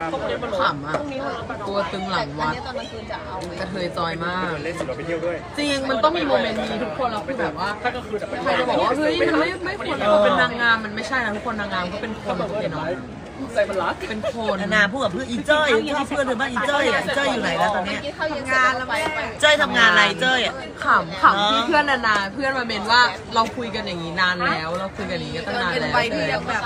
ขำอะ ตัวตึงหลังวัดตอนกลางคืนจะเอากระเทยจอยมาก เล่นเสร็จเราไปเที่ยวด้วย จริง มันต้องมีโมเมนต์นี้ทุกคนแล้วคือแบบว่าถ้าก็คือแบบใครจะบอกว่า เฮ้ย มันไม่ไม่ควรเราเป็นนางงาม มันไม่ใช่นะทุกคนนางงามก็เป็นคนโอเคเนาะใจมันรักเป็นคนนานาพูดกับเพื่อนอีเจ้ยชอบเพื่อนเธอบ้างอีเจ้ยอะอีเจ้ยอยู่ไหนแล้วตอนเนี้ยกินข้าวเย็นเสร็จแล้วไปไปเจ้ยทำงานอะไรเจ้ยอะขำขำที่เพื่อนนานาเพื่อนมาเมนว่าเราคุยกันอย่างนี้นานแล้ว เราคุยกันอย่างนี้ตั้งนานแล้วแบบ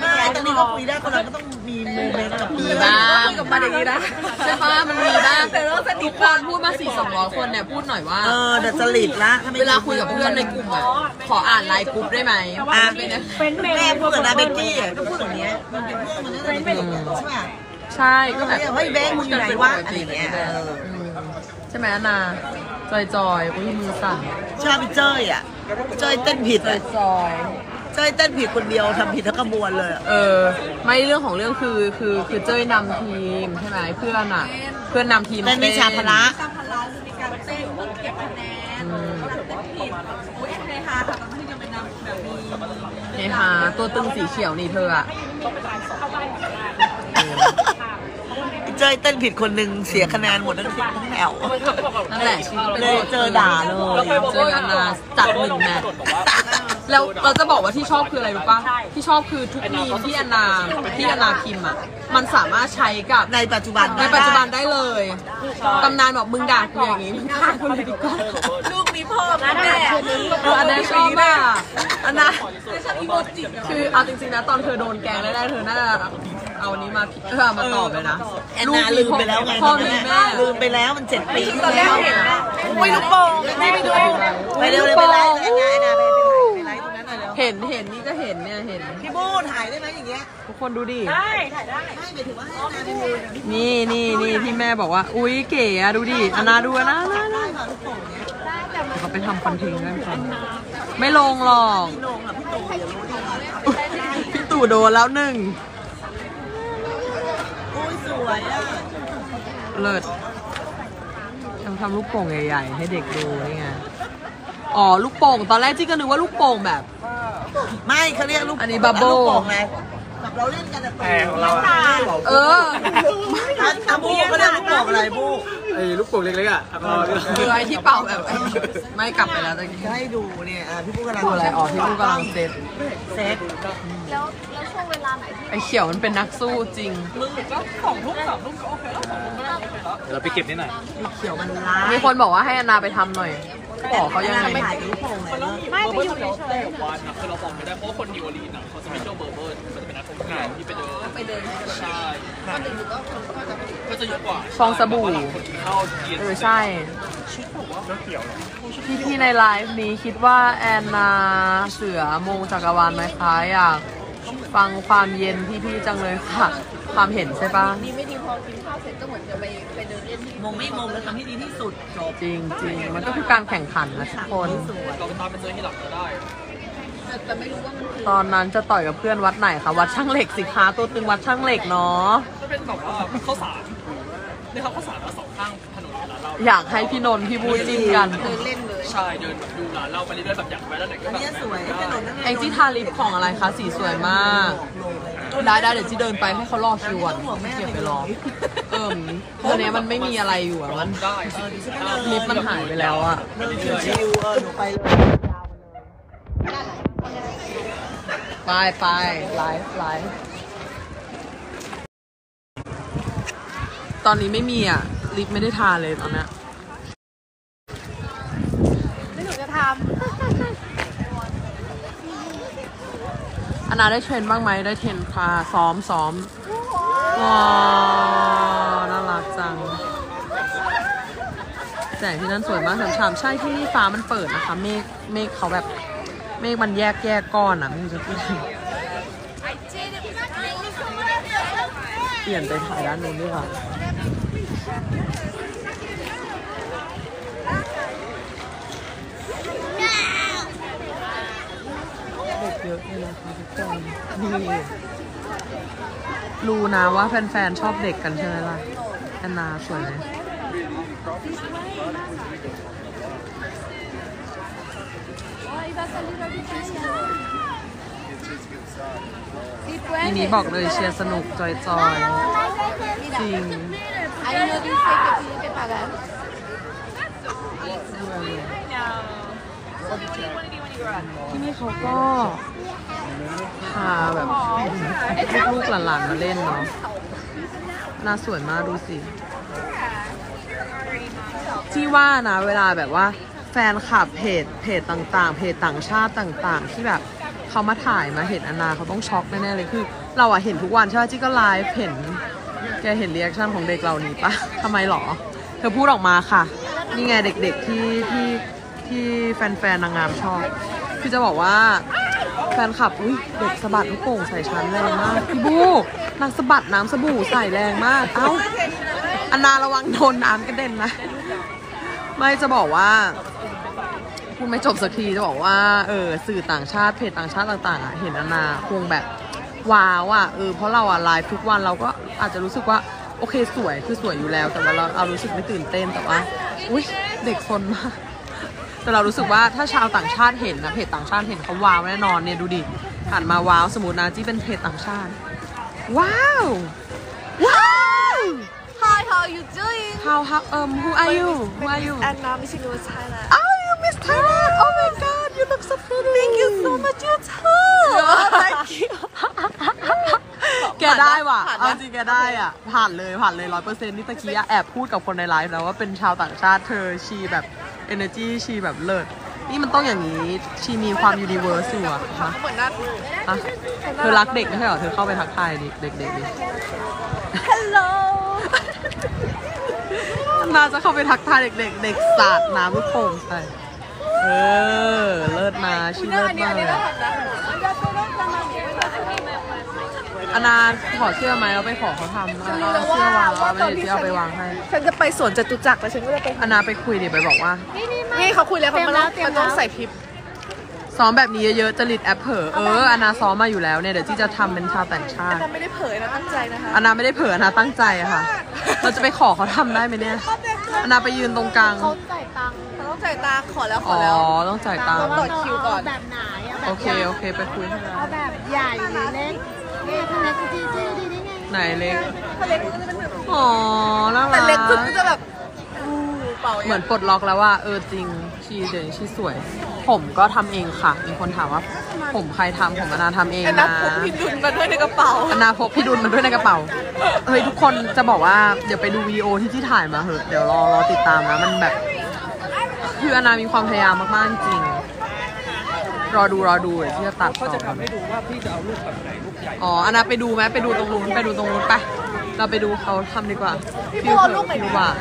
ไม่ตอนนี้ก็คุยได้คนเราก็ต้องมีโมเมนต์กับเพื่อนบ้างกับมันอย่างนี้นะใช่ปะมันมีบ้างทุกคนพูดมาสี่สองร้อยคนเนี่ยพูดหน่อยว่าเออเดี๋ยวจะหลีดละถ้าไม่เวลาคุยกับเพื่อนในกลุ่มอะขออ่านไลน์กลุ่มได้ไหมอะเป็นนะแม่พูดกับนาเบกกี้อะก็พูดอย่างเนี้ยมันเป็นเพื่อนมันก็เป็นใช่ไหมใช่ก็แบบเฮ้ยเบงมึงอยู่ไหนวะอะไรอย่างเงี้ยเอออืมใช่ไหมอานาจอยจอยอุ้ยมือสั่นชอบอีเจ้ยอะเจ้ยเต้นผิดจออะยจอย เจ้ยเต้นผิดคนเดียวทำผิดทั้งกระบวนเลยอะเออไม่เรื่องของเรื่องคือคือคือเจ้ยนำทีมใช่ไหมเพื่อนอะ เพื่อนนำทีมเต้นวิชาพละอืมเฮฮาตัวตึงสีเขียวนี่เธออะอีเจ้ยเต้นผิดคนหนึ่งเสียคะแนนหมดทั้งทีทั้งแถว นั่นแหละชีวิตเป็นเลยเจอด่าเลย เจออานาจัดหนึ่งแมตช์ แล้วเราจะบอกว่าที่ชอบคืออะไรรู้ปะที่ชอบคือทุกมีมที่อานาที่อานาพิมพ์อะ มันสามารถใช้กับในปัจจุบันในปัจจุบันได้เลยตำนานบอกมึงด่ากูอย่างนี้มึงฆ่ากูเลยดีกว่าลูกนี้พ่อแม่เอออันนั้นชอบมากอันนั้นคือเอาจริงๆนะตอนเธอโดนแกล้งแรกๆเธอน่าจะเอาอันนี้มาผิดเออเอามาตอบเลยนะแอนนาลืมไปแล้วไงพ่อตอนมีนั้นแม่น่ะลืมไปแล้วมันเจ็ดปีที่ตอนแรแล้กวเห็นนะอุ้ยลูกโป่งไม่ไปดูไปเร็วเลยไปไล หน่อยเร็วเห็นเห็นนี่ก็เห็นเนี่ยเห็น พี่บูถ่ายได้ไหมอย่างเงี้ยทุกคนดูดิไม่หมายถึงว่าให้แอนนาไปดูนะพี่นี่นี่นี่ที่แม่บอกว่า อุ๊ยเก๋อะดูดิอันนาดูอะนะนะได้นะค่ะลูกโป่งเนี้ยเขาไปทำคอนเทนต์กันค่ะไม่ลงหรอก พี่โหนงอะพี่ตู่อย่ารู้ดิพี่ตู่โดนแล้วหนึ่งโอ้ยสวยอะเลิศทำทำลูกโป่งใหญ่ๆ ให้เด็กดูนี่ไง อ๋อ ลูกโป่ง ตอนแรกจี้ก็นึกว่าลูกโป่งแบบ ไม่เขาเรียกลูกอันนี้ bubble ลูกโป่งไงแบบเราเล่นกันแต่แต่ของเราอะเอออะอะบูเขาเรียกลูกโป่งอะไรบูไอ้ลูกโป่งเล็กๆอะเอาคือไอ้ที่เป่าแบบ ไม่กลับไปแล้วตะกี้จะให้ดูเนี่ยอะพี่บูกำลังดูอะไรอ๋อที่ลูกกำลังเซตเซ็ตแล้วแล้วช่วงเวลาไหนที่ไอ้เขียวมันเป็นนักสู้จริง เดี๋ยวเราไปเก็บนิดหน่อย เขียวมันร้ายมีคนบอกว่าให้อนาไปทำหน่อย บอกเขายังไงไปถ่ายกับลูกโป่งหน่อยเนอะไม่ไปอยู่เฉยวันนะคือเราบอกไม่ได้เพราะว่าคนนิวออร์ลีนส์อะเขาจะไม่เที่ยวเบอร์เบิร์นมันจะเป็นนักท่องเที่ยวที่ไปเดินไปเดินใช่ก็จะเยอะกว่าฟองสบู่คนกินข้าวเย็นเออใช่พี่พี่ๆในไลฟ์นี้คิดว่าแอนนาเสือมงจักรวาลไหมคะอยาก ฟังความเย็นพี่พี่ๆจังเลยค่ะ ความเห็นใช่ปะดีไม่ดีพอกินข้าวเสร็จก็เหมือนจะไปไปเดินเล่นที่มงไม่มงแล้วทำให้ดีที่สุดจบจริงจริงๆมันก็คือการแข่งขันนะทุกคนเราไปตามไปเจอที่หลังก็ได้แต่แต่ไม่รู้ว่ามันคือตอนนั้นจะต่อยกับเพื่อนวัดไหนคะวัดช่างเหล็กสิคะตัวตึงวัดช่างเหล็กเนาะมันเป็นแบบว่าข้าวสารนี่ครับข้าวสารมาสองข้างถนนร้านเราอยากให้พี่นนท์พี่บูจิ้มกันเดินเล่นเลย ใช่เดินแบบดูร้านเราไปเรื่อยๆแบบอยากไปแล้วไหนก็อันแบบนี้สวยถนนนั่นไงแองจี้ทาลิปของอะไรคะ สีสวยมากได้ได้เดี๋ยวจีเดินไปให้เขารอคิวก่อนเก็บไปรอเอิ่มตอนนี้ยมันไม่มีอะไรอยู่อะมันได้ลิปมันหายไปแล้วอะเริ่มชิวๆเออหนูไปเลยไปไปไลฟ์ไลฟ์ตอนนี้ไม่มีอะลิปไม่ได้ทาเลยตอนเนี้ย ไม่หนูจะท อั นนาได้เทรนบ้างไหมได้เทรนพาซ้อมซ้อมว้าวน่ารักจังแสงที่นั่นสวยมากฉ่ำๆใช่ที่นี่ฟ้ามันเปิดนะคะ เมฆเมฆเขาแบบ เมฆมันแยกแยกก้อนอะไม่รู้จะพูดเปลี่ยนไปถ่ายด้านนู้นดีกว่าเด็กเยอะเลย นะคะทุกคนนี่รู้นะว่าแฟนๆ ชอบเด็กกันใช่ไหมล่ะแอนนาสวยไหมำทีนี้บอกเลยเชียร์สนุกจอยๆจริง I know this fake que tiene que pagar. ที่นี่เขาก็พาแบบลูกๆหลานๆมาเล่นเนาะน่าสวยมากดูสิที่ว่านะเวลาแบบว่าแฟนคลับเพจเพจต่างๆ เพจต่างชาติต่าง ๆ ที่แบบเขามาถ่ายมาเห็นแอนนาเขาต้องช็อกแน่ๆเลยคือ เราอะเห็นทุกวันใช่ไหมจี้ก็ไลฟ์เห็นแกเห็น reaction ของเด็กเหล่านี้ปะทำไมหรอ เธอพูดออกมาค่ะ นี่ไงเด็กๆที่ที่ ที่แฟนๆนางงามชอบ คือจะบอกว่า แฟนคลับอุ้ยเด็กสะบัดลูกโป่งใส่ชั้นแรงมากพี่บูนางสะบัดน้ำสบู่ใส่แรงมาก เอ้าแอนนาระวังโดนน้ำกระเด็นนะ ไม่จะบอกว่าพูดไม่จบสักทีจะบอกว่าเออสื่อต่างชาติเพจต่างชาติต่างๆอะเห็นอนนาคงแบบว้าวอะเออเพราะเราอะไลฟ์ทุกวันเราก็อาจจะรู้สึกว่าโอเคสวยคือสวยอยู่แล้ว แต่ว่าเราเอารู้สึกไม่ตื่นเต้นแต่ว่าอุ้ยเด็กซนมาก แต่เรารู้สึกว่าถ้าชาวต่างชาติเห็นนะเพจต่างชาติเห็นเขาว้าวแน่นอนเนี่ยดูดิหันมาว้าวสมมตินะที่เป็นเพจต่างชาติ ว้าวว้าว Hi, how are you doing? how how um who are you who are you Anna, Miss Universe Thailand. Oh, you Miss Thailand! Oh my God, you look so pretty. Thank you so much. You too. thank you. แกได้ว่ะผ่านนะเอาจริงแกได้อะ ผ่านเลยผ่านเลยร้อยเปอร์เซ็นต์นี่ตะกี้อะแอบพูดกับคนในไลฟ์แล้วว่าเป็นชาวต่างชาติเธอชีแบบ energy ชีแบบเลิศ นี่มันต้องอย่างนี้ ชีมีความ universe อยู่อะฮะเหมือนนัดฮะเธอรักเด็กไม่ใช่เหรอ เธอเข้าไปทักทายดิเด็กๆดิ Hello น่าจะเข้าไปทักทายเด็กๆ เด็กสาดน้ำลูกโป่งใส่ เออ เลิศมาชีเลิศมากเลยอะ อนาขอเสื้อไหมเราไปขอเขาทำเอาเอาเสื้อวางเอาไม่ได้ที่เอาไปวางให้ ฉันจะไปสวนจตุจักรแล้วฉันก็จะไปอนาไปคุยดิไปบอกว่า นี่เขาคุยแล้วเขามาแล้วมันต้องใส่พริบซ้อมแบบนี้เยอะๆจริตแอปเผลอเอออนาซ้อมมาอยู่แล้วเนี่ยเดี๋ยวที่จะทำเป็นชาวต่างชาติ แต่ไม่ได้เผยนะตั้งใจนะคะอนาไม่ได้เผลออนาตั้งใจอะค่ะ เราจะไปขอเขาทำได้ไหมเนี่ยอนาไปยืนตรงกลาง เขาจ่ายตังค์เขาต้องจ่ายตังค์ขอแล้วขอ๋ออแล้ว ต้องจ่ายตังค์ต่อคิวก่อน แบบไหนอะแบบโอเค โอเค ไปคุยให้เอาแบบใหญ่หรือเล็ก เนี่ยถ้าเล็กก็จีจีดีได้ไงไหนเล็กถ้าเล็กมันก็จะเป็นแบบอ๋อน่ารักแต่เล็กสุดก็จะแบบอู้เป่าเหมือนปลดล็อกแล้วว่า เออจริง ชีเดี๋ยวนี้ชีสวย ผมก็ทำเองค่ะ มีคนถามว่า ผมใครทำผมอนาทำเองไอ้นันะบพกพินดุลมาด้วยในกระเป๋า อนาพกพี่ดุลมาด้วยในกระเป๋า เฮ้ย ทุกคนจะบอกว่าเดี๋ยวไปดูวิดีโอที่ที่ถ่ายมาเหอะ เดี๋ยวรอรอติดตามนะ มันแบบ คืออนามีความพยายามมากๆจริง รอดูรอดูเดี๋ยวที่จะตัดต่ก็อจะทำให้ดูว่าพี่จะเอาลูกแบบไหนลูกใหญ่อ๋ออนาไปดูไหมไปดูตรงนู้นไปดูตรงนู้นไปเราไปดูเขาทำดีกว่าพี่ฟิวโบเถลูอะกไหนฟิวหวาน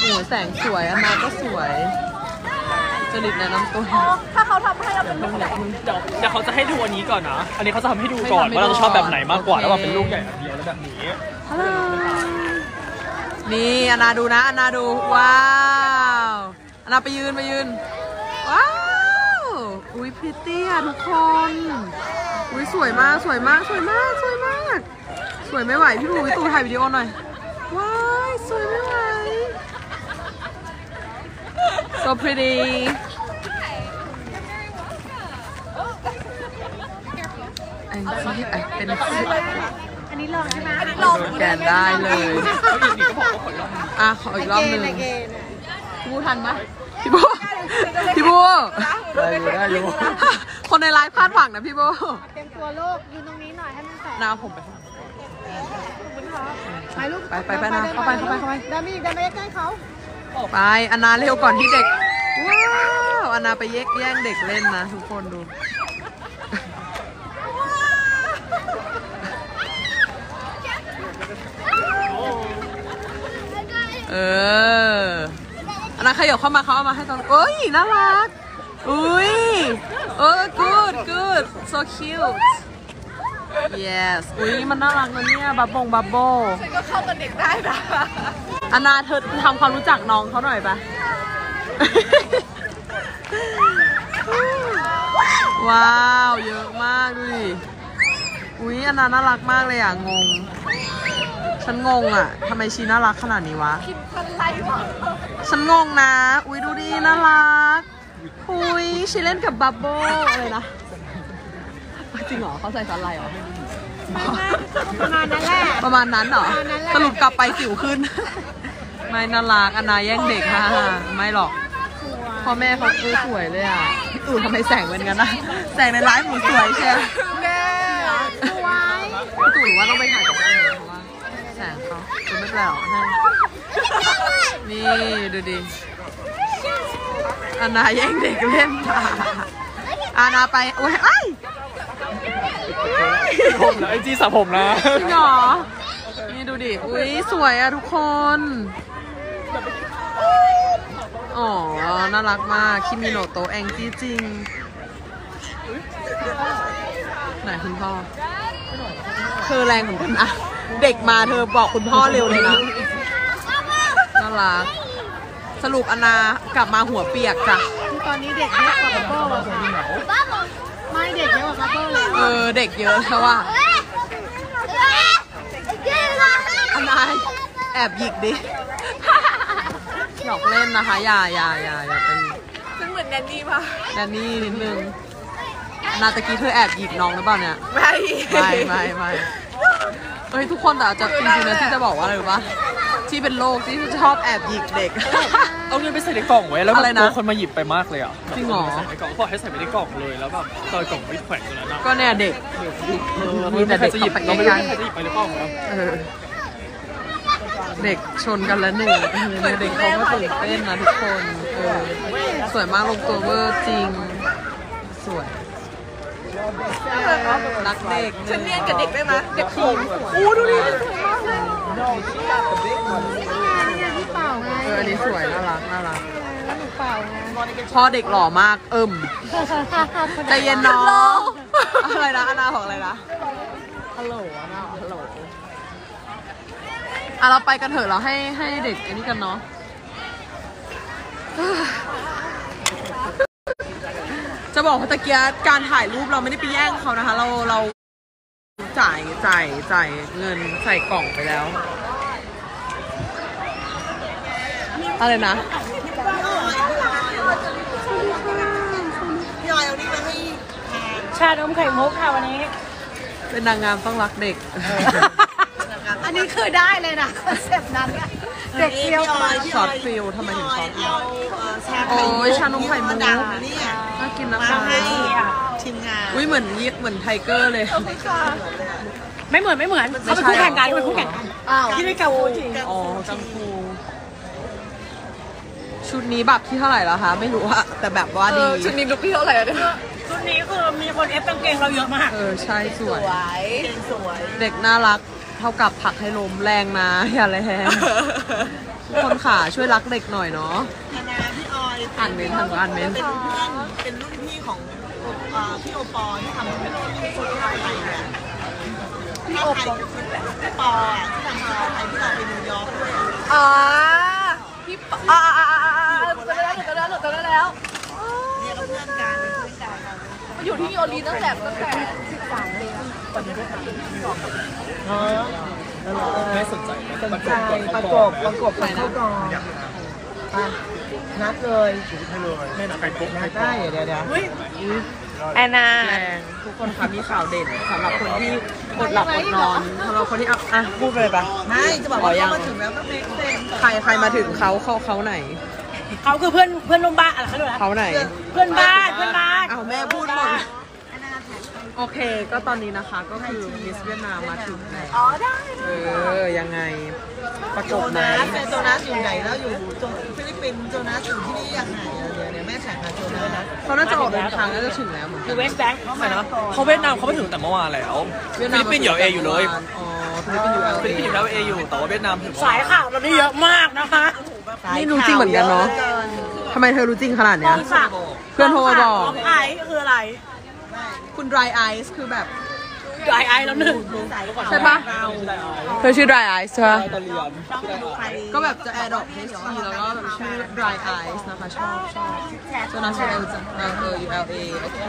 โอ้ยแสงสวยอนาก็สวยจริตแนะนำตัวถ้าเขาทำให้เราเป็นลูกไหนเดี๋ยวเดี๋ยวเขาจะให้ดูอันนี้ก่อนนะ อันนี้เขาจะทำให้ดูก่อนว่าเราจะชอบแบบไหนมากกว่าแล้วว่าเป็นลูกใหญ่แบบเดียวแล้วแบบนี้ฮัลโหลนี่อนาดูนะอนาดูว้าวอนาไปยืนไปยืนว้าว อุ้ยพริตตี้อะทุกคน อุ้ยสวยมากสวยมากสวยมากสวยมาก สวยไม่ไหวพี่บูพี่ตูถ่ายวิดีโอหน่อย ว้ายสวยไม่ไหว so pretty ไอ้ที่ไอ้เป็นอันนี้ลองใช่ไหมลองแกนได้เลยเขาอีกนี่ก็บอกว่าขอลองอะขออีกรอบหนึ่งในเกณฑ์พี่บูทันไหมพี่บู พี่บูได้อยู่ได้อยู่คนในไลฟ์คาดหวังนะพี่บูเต็มตัวลูกยืนตรงนี้หน่อยให้มันแสงหน้าผมไปไปลูกไปไปไปนะเข้าไปเข้าไปเข้าไปเดินไปอีกเดินไปใกล้ๆเขาไปอนนาเร็วก่อนที่เด็กว้าวอนนาไปแยกแย่งเด็กเล่นนะทุกคนดูเอออ นนาขยับเข้ามาเขาเอามาให้ตอนเอ้ยน่ารัก อุ้ยเออ good good so cute yes อุ้ยมันน่ารักนะเนี่ยบับบงบับโบฉันก็เข้ากับเด็กได้นะอันนาเธอทำความรู้จักน้องเขาหน่อยปะว้าว เยอะมากดูดิอุ๊ยอันนาน่ารักมากเลยอะ งง ฉันงงอะทำไมชีน่ารักขนาดนี้วะพิมพ์พันไลค์หรอฉันงงนะ อุ๊ยดูดิน่ารัก อุ๊ยชีเล่นกับบับเบิ้ลอะไรนะ จริงเหรอเขาใส่สไลด์เหรอ ประมาณนั้นแหละ ประมาณนั้นเหรอ ประมาณนั้นแหละ สรุปกลับไปสิวขึ้น ไม่น่ารักอันนาแย่งเด็กค่ะ ไม่หรอก พ่อแม่เขาคือสวยเลยอะพี่ตู่ทำไมแสงเป็นกันนะแสงในไลฟ์หมูสวยใช่ไหมสวย พี่ตู่หรือว่าต้องไปถ่ายกับ แสงเขาคือไม่เป็นไรหรอกให้นี่ดูดิอันนาแย่งเด็กเล่นค่ะอานาไปโอ้ยไอ้ยผมนะไอจีสระผมนะจริงเหรอนี่ดูดิ อุ้ยสวยอะทุกคนอ๋อ น่ารักมาก คิมิโนโตะแองจี้จริง ไหนคุณพ่อเธอแรงเหมือนกันนะ เด็กมาเธอบอกคุณพ่อเร็วเลยนะน่ารักสรุปอนนากลับมาหัวเปียกจ้ะตอนนี้เด็กเยอะกว่ากัปโป้ไม่เด็กเยอะกว่ากัปโป้เลยเออเด็กเยอะแล้วว่าอนนายแอบหยิกดิหยอกเล่นนะคะอย่าอย่าอย่าอย่าเป็นฉันเหมือนแนนนี่ป่ะแดนนี่นิดนึงนาตะกี้เธอแอบหยิกน้องหรือเปล่าเนี่ยไม่ไม่ไม่ไม่ เฮ้ยทุกคนแต่จะจริงๆนะที่จะบอกว่าอะไรรู้ปะที่เป็นโรคที่ชอบแอบหยิกเด็ก เอาเงินไปใส่ในกล่องไว้แล้วอะไรแบบนะกลัวคนมาหยิบไปมากเลยอะจริงเหรอ ใส่ในกล่องบอกให้ใส่ไปในกล่องเลยแล้วแบบซอยกล่องไม่แขวนตรงนั้นนะก็เนี่ยเด็กมีแต่เด็กจะหยิบเข้าไปเราไม่ใกรู้ล้ใครจะหยิบไปหรือเปล่าครับๆเออเด็กชนกันแล้วหนึ่งเออเด็กเขาก็ตื่นเต้นนะทุกคนเออสวยมากลงตัวเวอร์จริง สวย รักเด็ก ฉันเรียนกับเด็กได้ไหมเด็กผมอู้ดูดิที่เป่าไงเอออันนี้สวยน่ารักน่ารักหนูเป่าไงพ่อเด็กหล่อมากเอิ่มใจเย็นน้องอะไรนะอานาของอะไรนะฮัลโหลอานาฮัลโหลอะเราไปกันเถอะเราให้ให้เด็กอันนี้กันเนาะ จะบอกว่าตะเกียการถ่ายรูปเราไม่ได้ไปแย่งเขานะคะ เราเราจ่ายจ่ายจ่ายเงินใส่กล่องไปแล้ว อะไรนะพี่ออยเอานี่มาให้ชานมไข่มุกค่ะวันนี้ เป็นนางงามต้องรักเด็ก อันนี้คือได้เลยนะคอนเซปต์นั้นอะเด็กเที่ยวพี่ออยพี่ช็อออตยฟิลทำไมถึงช็อตฟิลเอาเอ่อชาโอ้ยชานมไข่มุก ดังนะเนี่ยน่ากินนะมาคะให้ทีมงานอุ้ยเหมือนยิเหมือนไทเกอร์เลย ไม่เหมือนไม่เหมือนเขาเป็นคู่แข่งกันเขาเป็นคู่แข่งกันอ้าวที่ได้เกาจริงอ๋อจังฟูชุดนี้แบบที่เท่าไหร่แล้วคะไม่รู้อะแต่แบบว่าเอดีอชุดนี้ลุกพี่เท่าไหร่อะเนี่ยชุดนี้คือมีคนเอฟกางเกงเราเยอะมาก เออใช่สวยสวยสวย เด็กน่ารัก เท่ากับผลักให้ลมแรงนะอย่าแรงทุกคนขาช่วยรักเด็กหน่อยเนาะ นานาพี่ออยอ่านเมนต์ทางอ่านเมนต์ เป็นเพื่อนเป็นรุ่นพี่ของเอ่อพี่โอปอที่ทำที่สุดท้ายไปเนี่ยพี่โอปอพี่ปออะที่ทำมาไทยที่เราไปนิวยอร์กด้วยอะอ่าพี่ปอ่าอ่าอ่าอ่าหนูจำได้แล้วหนูจำได้แล้วหนูจำได้แล้วเนี่ยเราเพื่อนกันเป็นเพื่อนกันมาอยู่ที่โอลีตั้งแต่ตั้งแต่สิ สามปีไม่สนใจไหมประกบประกบประกบไปนะก่อนนัดเลยแม่ไข่ปุ๊กไข่ได้เดี๋ยวเดี๋ยวแอนนาทุกคนคะมีข่าวเด่นสำหรับคนที่อดหลับอดนอนสำหรับคนที่อะอะพูดไปเลยปะไม่จะบอกว่าเขามาถึงแล้วก็เมคเซนใครใครมาถึงเขาเขาเขาไหนเขาคือเพื่อนเพื่อนร่วมบ้านอะไรเขาเรียกว่าเขาไหน เพื่อนบ้านเพื่อนบ้านเอาแม่พูดหมด โอเค ก็ตอนนี้นะคะก็คือมิสเวียดนามมาถึงแล้วอ๋อได้เออ ยังไง ประกโจบไหมนัสโจนัสอยู่ไหนแล้วอยู่ฟิลิปปินส์โจนัสอยู่ที่นี่ยังไงเดี๋ยวเดี๋ยวแม่แข่งกับโจนัสเขาน่าจะออกเดินทางน่าจะถึงแล้วเหมือนคืกัอนเวสต์แบงค์ใช่นะเขาเวียดนามเขาไปถึงแต่เมื่อวานแล้วฟิลิปปินส์อยู่เออยู่เลยอ๋อฟิลิปปินส์อยู่เอฟิลิปปินส์อยู่แล้วเออยู่แต่ว่าเวียดนามถึงสายข่าวเราได้เยอะมากนะคะนี่รู้จริงเหมือนกันเนาะทำไมเธอรู้จริงขนาดเนี้ยฝากเพื่อนโทรมาบอกของไอคืออะไร คุณ dry eyes คือแบบไอไอแล้วหนึ่งใช่ปะเธอชื่อ dry eyes ใช่ปะตะเลียนก็แบบจะ add ดอก HT แล้วก็แบบชื่อ dry eyes นะคะ ชอบชอบโซนาชื่อ L จะ L U L A โอเค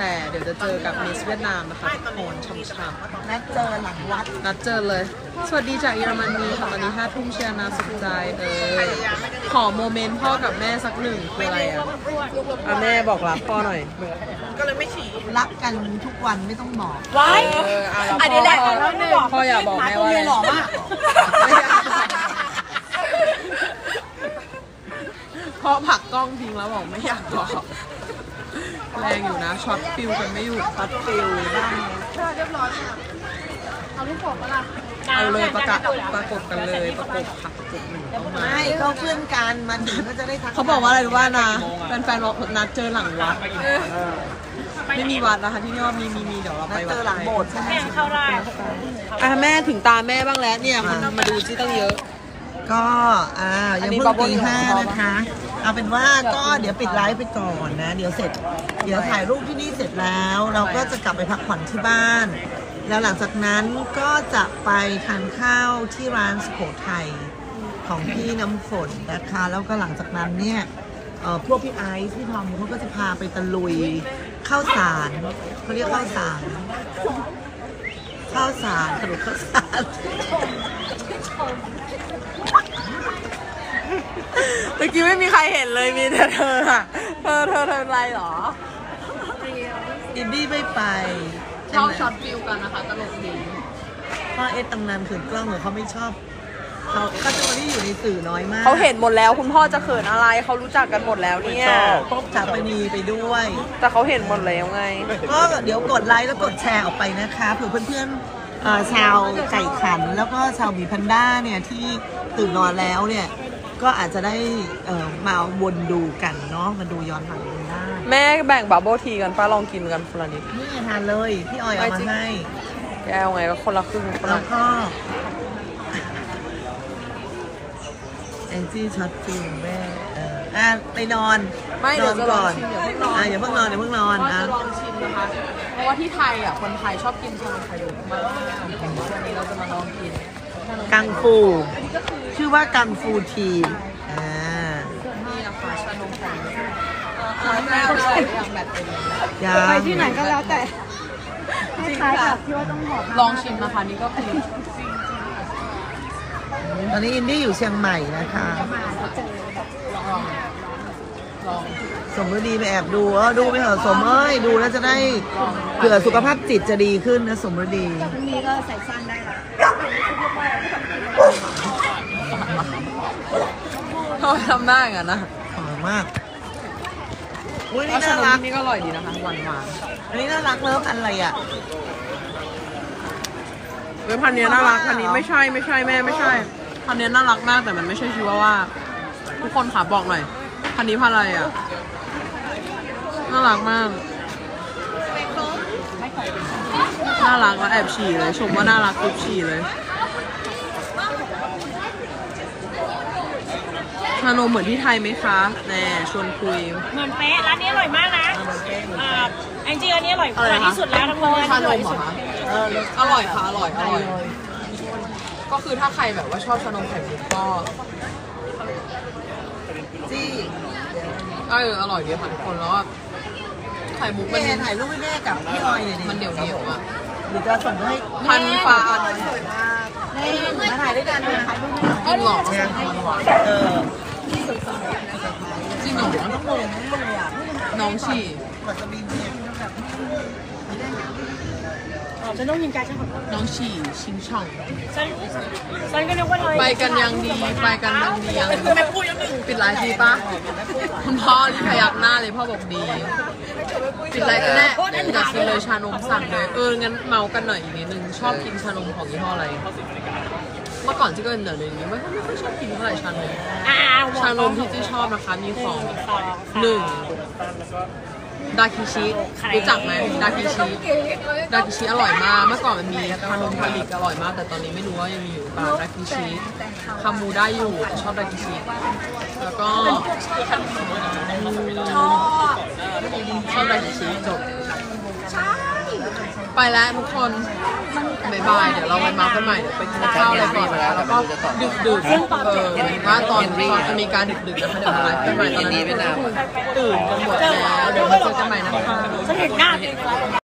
แต่เดี๋ยวจะเจอกับมิสเวียดนามนะคะทุกคนช่ำนัดเจอหลังวัดๆนัดเจอเลย สวัสดีจากเยอรมนีค่ะตอนนี้ห้าทุ่มเชียร์นาสุขใจเออขอโมเมนต์พ่อกับแม่สักหนึ่งคืออะไรอะอะแม่บอกรักพ่อหน่อยรักกันทุกวันไม่ต้องบอกว้ายเอออะแล้วอันนี้แหละพ่อพ่ออย่าบอกแม่ว่าอะไรหล่อมากไม่อยากพ่อผลักกล้องทิ้งแล้วบอกไม่อยากบอก แรงอยู่นะช็อตฟิลกันไม่อยู่ช็อตฟิลได้เอาลูกโป่งมาละเอาเลยประกาศประกบกันเลยประกบค่ะประกบหนึ่งต้องมาไม่ก็เพื่อนกันมาถึงก็จะได้ทักเขาบอกว่าอะไรรู้ว่านะแฟนๆบอกนัดเจอหลังวัดไม่มีวัดนะคะที่นี่ว่ามีมีมีเดี๋ยวเรานัไปดวัเจดอหลังโบสถ์ใช่ไหมเข้าได้อะแม่ถึงตาแม่บ้างแล้วเนี่ยคนมาดูที่ตั้งเยอะ ก็อ่าอัยันงนี้เพิ่ง Bubble ตีห้า Tea นะคะ เอาเป็นว่าก็เดี๋ยวปิดไลฟ์ไปก่อนนะ เดี๋ยวเสร็จ เดี๋ยวถ่ายรูปที่นี่เสร็จแล้ว เราก็จะกลับไปพักผ่อนที่บ้าน แล้วหลังจากนั้นก็จะไปทานข้าวที่ร้านสุโขทัยของพี่น้ำฝนนะคะ แล้วก็หลังจากนั้นเนี่ยเอ่อพวกพี่ไอซ์พี่ทอมเขาก็จะพาไปตะลุยข้าวสารเขาเรียกข้าวสารข้าวสารขนมข้าวสาร เมื่อ กี้ไม่มีใครเห็นเลยมีแต่เธออะเธอเธอเธออะไรหรออินดี้ไม่ไปชอบช็อตฟิลกันนะคะตลกดีพราะเอ็ดตำนานขืนกล้องเหมือนเขาไม่ชอบเขาเขาจะมาที่อยู่ในสื่อน้อยมากเขาเห็นหมดแล้วคุณพ่อจะเขินอะไรเขารู้จักกันหมดแล้วเนี่ยพกจาปนีไปด้วย แต่เขาเห็นหมดแล้วไง ก็เดี๋ยวกดไลค์แล้วกดแชร์ออกไปนะคะเผื่อเพื่อนๆชาวไก่ขัน แล้วก็ชาวหมีพันด้าเนี่ยที่ตื่นนอนแล้วเนี่ย ก็อาจจะได้เอ่อมาวนดูกันเนาะมาดูย้อนหลังกันได้แม่แบ่ง bubble tea กันป้าลองกินกันคนละนิด นี่ทานเลยพี่ออยเอามาให้แกเอาไงก็คนละครึ่งคนละแล้วก็แองจี้ช็อต feel แม่เอออะไปนอนไม่นเดี๋อยวนจะลก่องอนชิมอย่าเพิ่งนอนอะอย่าเพิ่งนอนอย่าเพิ่งนอนก็อะจะลองชิมนะคะ เพราะว่าที่ไทยอะคนไทยชอบกินชานมไข่มุกมากวันนี้เราจะมาลองกินกังฟู ชื่อว่ากังฟูทีอ่านี่นะคะชานมไข่มุกร้านแรกเลยอย่างแบบเป็นยาไปที่ไหนก็แล้วแต่คล้ายๆกับที่ว่าต้องหอมลองชิมนะคะนี่ก็คือตอนนี้อินดี้อยู่เชียงใหม่นะคะลองสมฤดีไปแอบดูเออดูไปเถอะสมเอ้ยดูแล้วจะได้เผื่อสุขภาพจิตจะดีขึ้นนะสมฤดีพรุ่งนี้ก็ใส่สั้นได้ละ เขาทำได้กันนะอร่อยมากอุ้ยแล้วนี่ชาน่านมรักที่นี่ก็อร่อยดีนะคะหวานหวานอันนี้น่ารักเลิฟอันอะไรอะเว็บพันนี้น่ารักพันนี้ไม่ใช่ไม่ใช่แม่ไม่ใช่พันนี้น่ารักมากแต่มันไม่ใช่ชิวาว่า ทุกคนค่ะบอกหน่อยพันนี้พันอะไรอะน่ารักมากน่ารักแล้วแอบฉี่เลย ชมว่าน่ารักปุ๊บฉี่เลย ชานมเหมือนที่ไทยไหมคะแน่ชวนคุย เหมือนเป๊ะร้านนี้อร่อยมากนะอ่าแองจี้อันนี้อร่อยอะไรนะคะที่สุดแล้วทั้งหมดชานอร่อยมที่เหรสุอดคะอร่อยค่ะอร่อยอร่อย ก็คือถ้าใครแบบว่าชอบชานมไข่มุกก็จี้เอออร่อยดีค่ะทุกคนแล้วอะไข่มุกแม่มันถ่ายรูปให้แม่กับพี่ออยหน่อยดิมันเดี่ยวเดี่ยวๆอะหรือจะส่งให้พันฟ้าอันมาถ่ายด้วยกันเลยถ่ายรูปให้จริงเหรอ เออจ ริงเหรอน้องฉี่กว่าจะบินเนี่ยฉันต้องยิงการฉันขอโทษน้องฉี่ชิงช่อง ฉันฉันก็นึกว่าเธอไปกันยังดีไปกันยังดียังปิดไลน์ทีปะคุณพ่อที่พยักหน้าเลยพ่อบอกดี ปิดไลน์กันแน่อยากกินเลยชานมสั่งเลย เอองั้นเมากันหน่อยอีกนิดนึงชอบกินชานมของยี่ห้ออะไร เมื่อก่อนที่ก็เดี๋ยวนี้ไม่ค่อยไม่ค่อยชอบกินเท่าไหร่ชานมอ่าชานมที่ที่ชอบนะคะมีสองหนึ่งดาคิชิรู้จักไหมดาคิชิดาคิชิอร่อยมากเมื่อก่อนมันมีชานมทาริกอร่อยมาก แต่ตอนนี้ไม่รู้ว่ายังมีอยู่หรือเปล่าดาคิชิคามูได้อยู่แต่ชอบดาคิชิแล้วก็ชอบชอบดาคิชิจบ ไปแล้วทุกคนบายบาย เดี๋ยวเราไปมากันใหม่ เดี๋ยวไปกินข้าวอะไรก่อนแล้วแล้วก็ดึกดึกเออหมายถึงว่าตอนตอนจะมีการดึกดึกนะคะเดี๋ยวมาไลฟ์กันใหม่ตอนนั้นตื่นกันหมดแล้วเดี๋ยวมาเจอกันใหม่นะคะฉันเห็นหน้าเอง